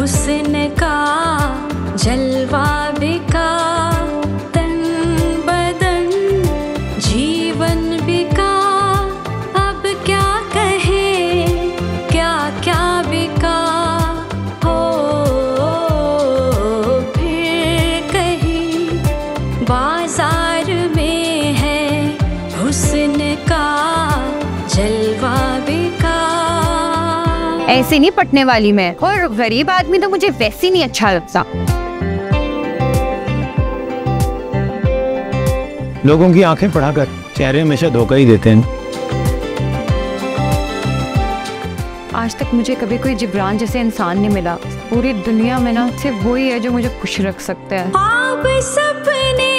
हुस्न का जलवा ऐसे नहीं पटने वाली मैं। और गरीब आदमी तो मुझे वैसे नहीं अच्छा लगता। लोगों की आँखें पढ़ाकर चेहरे हमेशा धोखा ही देते हैं। आज तक मुझे कभी कोई जिब्रान जैसे इंसान नहीं मिला। पूरी दुनिया में ना सिर्फ़ वही है जो मुझे खुश रख सकता है। सपने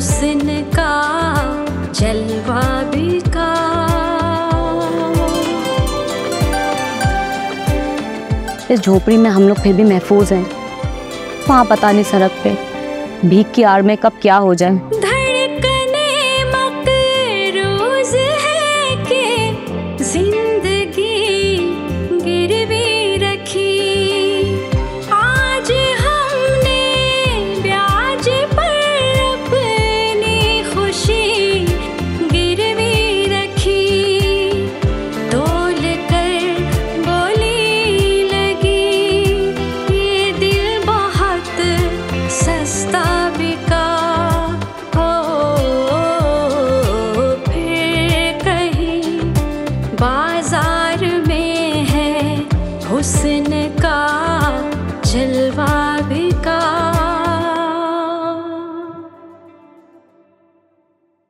हुस्न का जलवा बिका इस झोपड़ी में हम लोग फिर भी महफूज हैं। वहाँ पता नहीं सड़क पे भीख की आड़ में कब क्या हो जाए।